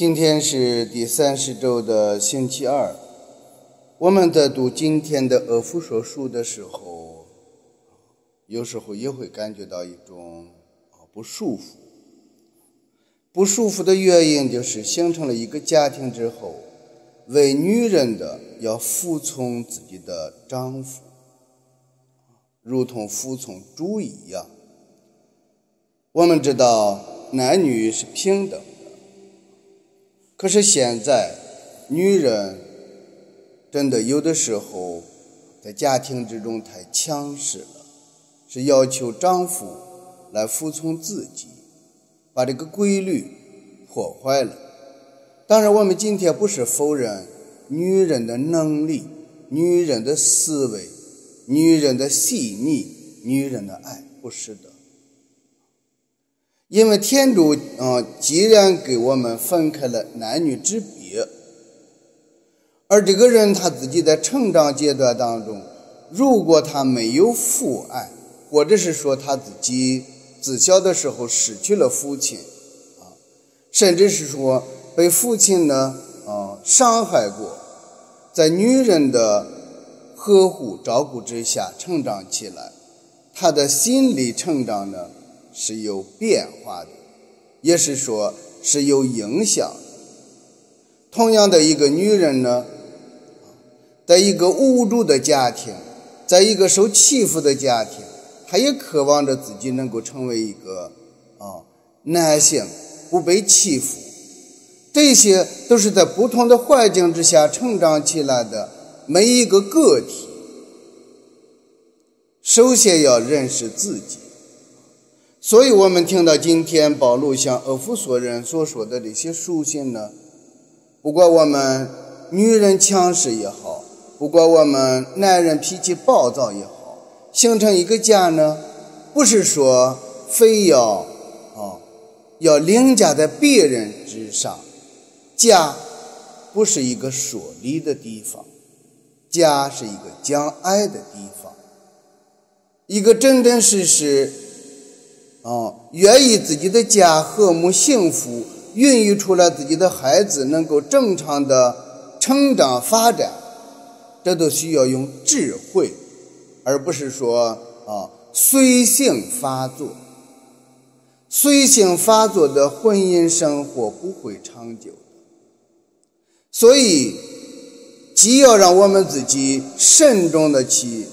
今天是第三十周的星期二，我们在读今天的《俄弗所书》的时候，有时候也会感觉到一种不舒服。不舒服的原因就是形成了一个家庭之后，为女人的要服从自己的丈夫，如同服从主一样。我们知道男女是平等。可是现在，女人真的有的时候在家庭之中太强势了，是要求丈夫来服从自己，把这个规律破坏了。当然，我们今天不是否认女人的能力、女人的思维、女人的细腻、女人的爱，不是的。因为天主啊，既然给我们分开了男女之别，而这个人他自己在成长阶段当中，如果他没有父爱，或者是说他自己自小的时候失去了父亲，啊，甚至是说被父亲呢啊伤害过，在女人的呵护照顾之下成长起来，他的心理成长呢？是有变化的，也是说是有影响。同样的一个女人呢，在一个无助的家庭，在一个受欺负的家庭，她也渴望着自己能够成为一个啊男性，不被欺负。这些都是在不同的环境之下成长起来的每一个个体。首先要认识自己。所以，我们听到今天保罗向俄弗所人所说的这些书信呢，不管我们女人强势也好，不管我们男人脾气暴躁也好，形成一个家呢，不是说非要啊要凌驾在别人之上，家不是一个说理的地方，家是一个讲爱的地方，一个真真实实。啊，愿意自己的家和睦幸福，孕育出来自己的孩子能够正常的成长发展，这都需要用智慧，而不是说啊随性发作。随性发作的婚姻生活不会长久。所以，既要让我们自己慎重的去。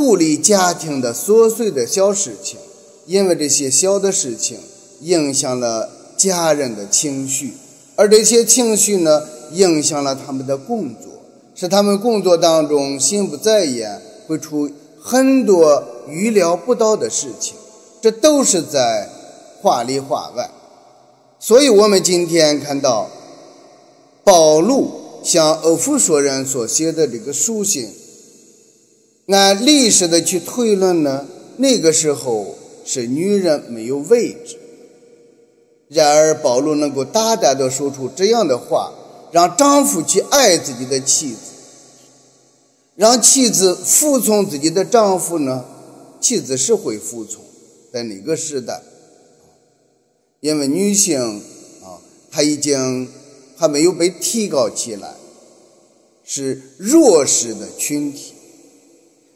处理家庭的琐碎的小事情，因为这些小的事情影响了家人的情绪，而这些情绪呢，影响了他们的工作，使他们工作当中心不在焉，会出很多预料不到的事情，这都是在话里话外。所以，我们今天看到保禄向欧弗所人所写的这个书信。按历史的去推论呢，那个时候是女人没有位置。然而保罗能够大胆地说出这样的话，让丈夫去爱自己的妻子，让妻子服从自己的丈夫呢？妻子是会服从，在那个时代，因为女性啊，她已经还没有被提高起来，是弱势的群体。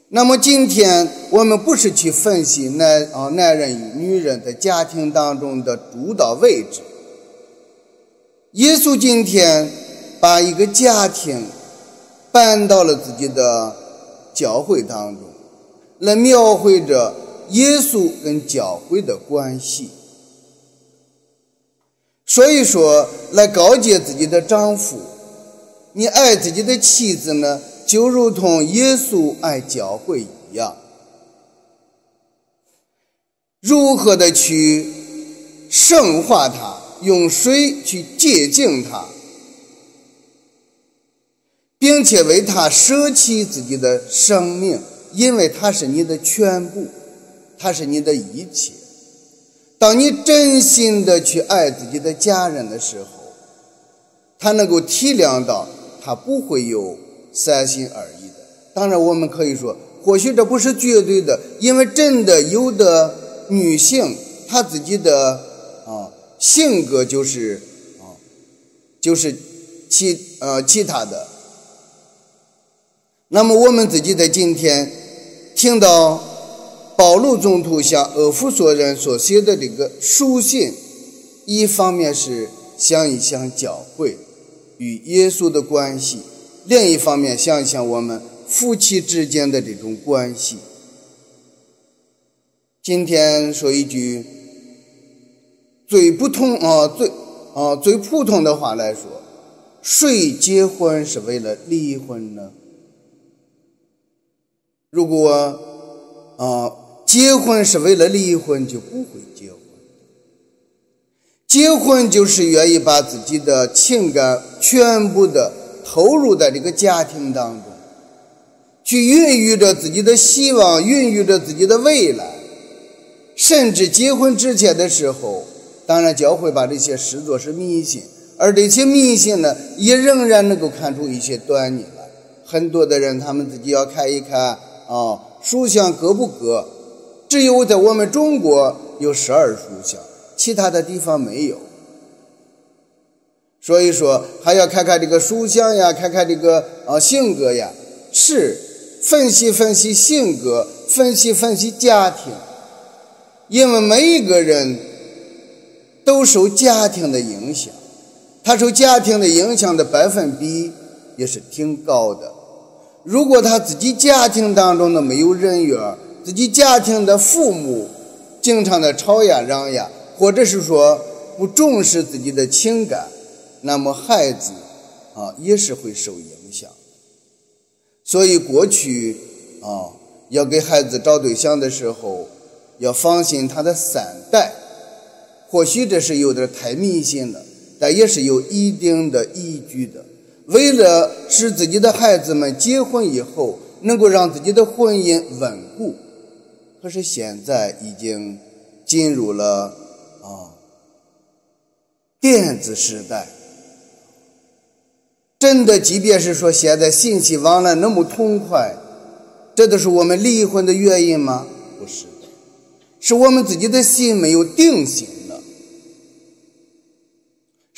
那么今天我们不是去分析男啊男人与女人在家庭当中的主导位置。耶稣今天把一个家庭搬到了自己的教会当中，来描绘着耶稣跟教会的关系。所以说，来告诫自己的丈夫，你爱自己的妻子呢？就如同耶稣爱教会一样，如何的去圣化它，用水去洁净它，并且为他舍弃自己的生命，因为他是你的全部，他是你的一切。当你真心的去爱自己的家人的时候，他能够体谅到，他不会有。三心二意的，当然我们可以说，或许这不是绝对的，因为真的有的女性，她自己的啊性格就是啊，就是其呃其他的。那么我们自己在今天听到保罗总督向俄弗所人所写的这个书信，一方面是想一想教会与耶稣的关系，另一方面想一想我们夫妻之间的这种关系。今天说一句最不通啊最啊最普通的话来说，谁结婚是为了离婚呢？如果啊，结婚是为了离婚，就不会结婚。结婚就是愿意把自己的情感全部的投入在这个家庭当中，去孕育着自己的希望，孕育着自己的未来。甚至结婚之前的时候，当然教会把这些视作是迷信，而这些迷信呢，也仍然能够看出一些端倪来。很多的人，他们自己要看一看。啊，书香隔不隔？只有在我们中国有十二书相，其他的地方没有。所以说，还要看看这个书香呀，看看这个啊性格呀，是分析分析性格，分析分析家庭，因为每一个人都受家庭的影响，他受家庭的影响的百分比也是挺高的。如果他自己家庭当中的没有人缘，自己家庭的父母经常的吵呀嚷呀，或者是说不重视自己的情感，那么孩子啊也是会受影响。所以过去啊要给孩子找对象的时候，要放心他的三代。或许这是有点太迷信了，但也是有一定的依据的。为了使自己的孩子们结婚以后能够让自己的婚姻稳固，可是现在已经进入了啊电子时代。真的，即便是说现在信息往来那么痛快，这都是我们离婚的原因吗？不是，是我们自己的心没有定性。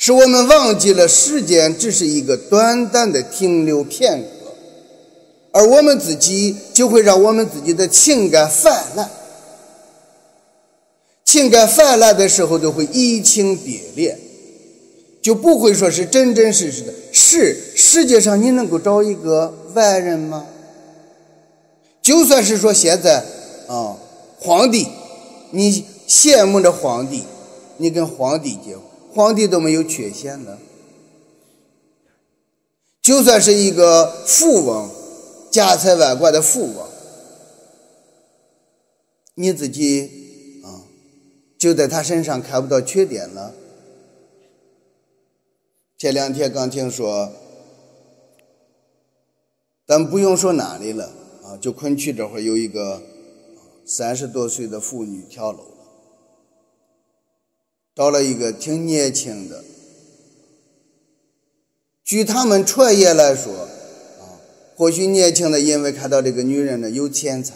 使我们忘记了时间只是一个短暂的停留片刻，而我们自己就会让我们自己的情感泛滥。情感泛滥的时候，就会移情别恋，就不会说是真真实实的。是世界上你能够找一个外人吗？就算是说现在啊，皇帝，你羡慕着皇帝，你跟皇帝结婚。皇帝都没有缺陷了，就算是一个富翁，家财万贯的富翁，你自己啊，就在他身上看不到缺点了。前两天刚听说，咱不用说哪里了啊，就昆曲这会儿有一个三十多岁的妇女跳楼了。找了一个挺年轻的，据他们传言来说，啊，或许年轻的因为看到这个女人呢有钱财，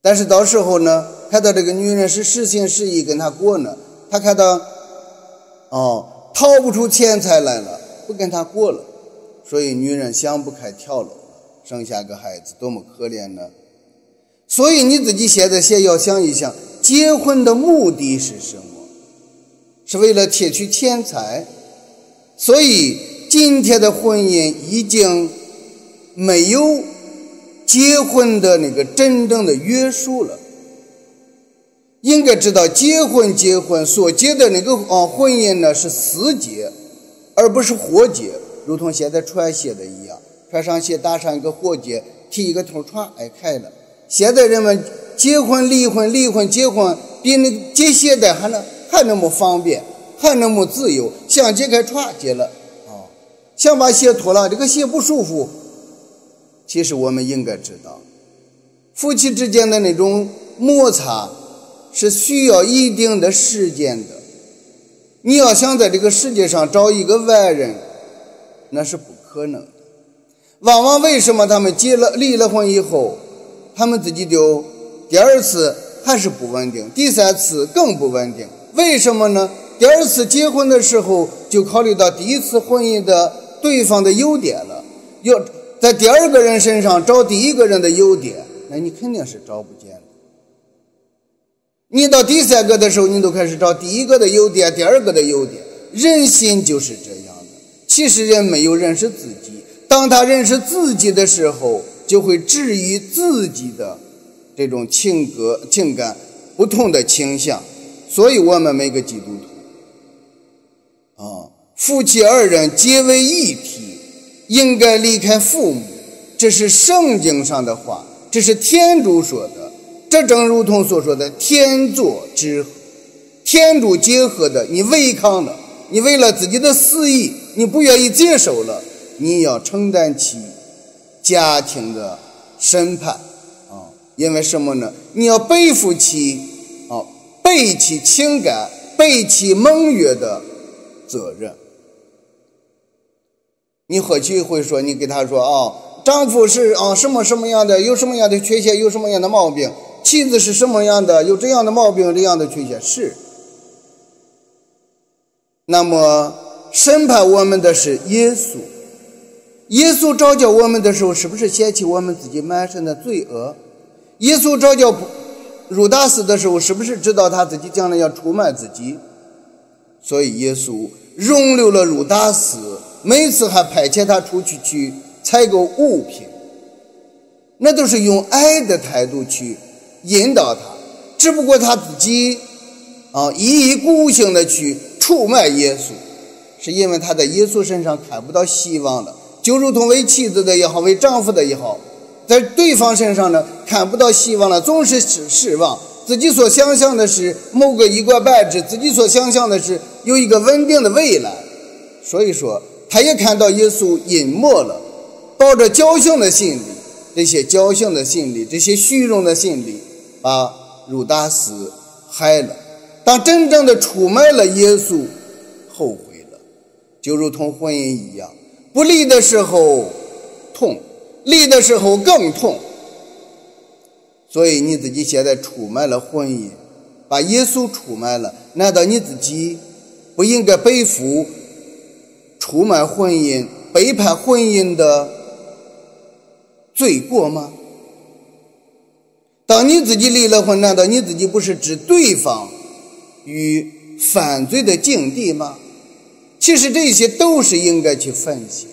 但是到时候呢，看到这个女人是实心实意跟他过呢，他看到，哦，掏不出钱财来了，不跟他过了，所以女人想不开跳楼了，生下个孩子，多么可怜呢？所以你自己现在先要想一想。结婚的目的是什么？是为了窃取钱财，所以今天的婚姻已经没有结婚的那个真正的约束了。应该知道，结婚结婚所结的那个啊婚姻呢是死结，而不是活结，如同现在穿鞋的一样，穿上鞋搭上一个活结，提一个头，穿哎开了。现在人们。结婚、离婚、离婚、结婚，比那解鞋带还能还那么方便，还那么自由。想解开穿解了，啊，想把鞋脱了，这个鞋不舒服。其实我们应该知道，夫妻之间的那种摩擦是需要一定的时间的。你要想在这个世界上找一个外人，那是不可能的。往往为什么他们结了离了婚以后，他们自己就。第二次还是不稳定，第三次更不稳定。为什么呢？第二次结婚的时候就考虑到第一次婚姻的对方的优点了，要在第二个人身上找第一个人的优点，那你肯定是找不见。你到第三个的时候，你都开始找第一个的优点，第二个的优点。人心就是这样的。其实人没有认识自己，当他认识自己的时候，就会质疑自己的这种情格情感不同的倾向。所以，我们每个基督徒。啊，夫妻二人结为一体，应该离开父母，这是圣经上的话，这是天主说的。这正如同所说的“天作之合”，天主结合的，你违抗了，你为了自己的私意，你不愿意接受了，你要承担起家庭的审判啊！因为什么呢？你要背负起啊，背起情感，背起盟约的。责任，你或许会说，你给他说啊，丈夫是啊什么什么样的，有什么样的缺陷，有什么样的毛病；妻子是什么样的，有这样的毛病，这样的缺陷是。那么审判我们的是耶稣，耶稣召叫我们的时候，是不是嫌弃我们自己满身的罪恶？耶稣召叫入大死的时候，是不是知道他自己将来要出卖自己？所以耶稣。容留了鲁达斯，每次还派遣他出去去采购物品，那都是用爱的态度去引导他。只不过他自己啊一意孤行的去出卖耶稣，是因为他在耶稣身上看不到希望了。就如同为妻子的也好，为丈夫的也好，在对方身上呢看不到希望了，总是失失望。自己所想象的是某个一官半职，自己所想象的是有一个稳定的未来，所以说他也看到耶稣隐没了，抱着侥幸的心理，这些侥幸的心理，这些虚荣的心理，把鲁达斯害了。当真正的出卖了耶稣，后悔了，就如同婚姻一样，不离的时候痛，离的时候更痛。所以你自己现在出卖了婚姻，把耶稣出卖了，难道你自己不应该背负出卖婚姻、背叛婚姻的罪过吗？当你自己离了婚，难道你自己不是置对方于犯罪的境地吗？其实这些都是应该去分析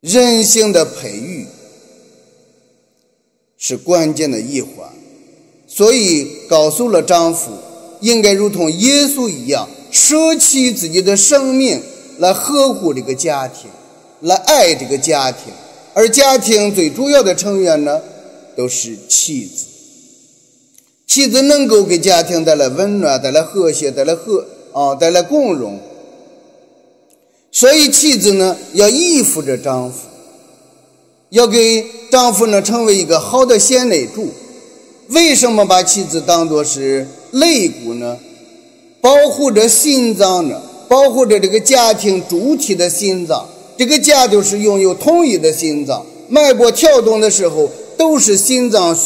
人性的培育。是关键的一环，所以告诉了丈夫，应该如同耶稣一样，舍弃自己的生命来呵护这个家庭，来爱这个家庭。而家庭最主要的成员呢，都是妻子。妻子能够给家庭带来温暖，带来和谐，带来和啊，带来共荣。所以妻子呢，要依附着丈夫。要给丈夫呢成为一个好的贤内助，为什么把妻子当作是肋骨呢？保护着心脏呢，保护着这个家庭主体的心脏。这个家就是拥有统一的心脏，脉搏跳动的时候都是心脏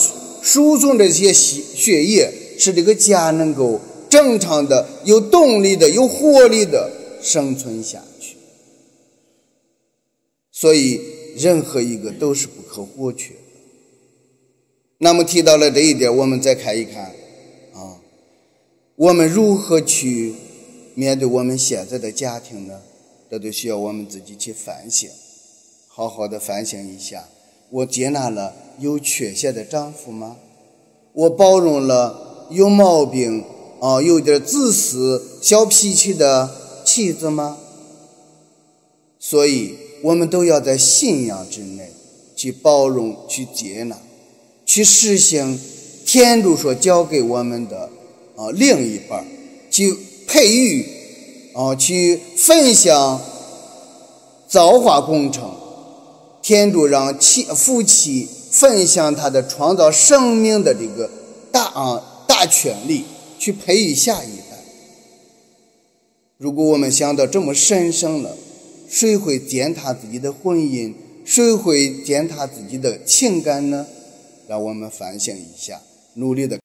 输送这些血血液，使这个家能够正常的、有动力的、有活力的生存下去。所以。任何一个都是不可或缺的。那么提到了这一点，我们再看一看啊，我们如何去面对我们现在的家庭呢？这都需要我们自己去反省，好好的反省一下：我接纳了有缺陷的丈夫吗？我包容了有毛病啊、有点自私、小脾气的妻子吗？所以。我们都要在信仰之内去包容、去接纳、去实行天主所教给我们的啊另一半去培育啊，去分享造化工程。天主让妻夫妻分享他的创造生命的这个大啊大权利，去培育下一代。如果我们想到这么神圣了。谁会践踏自己的婚姻？谁会践踏自己的情感呢？让我们反省一下，努力的。